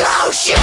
Social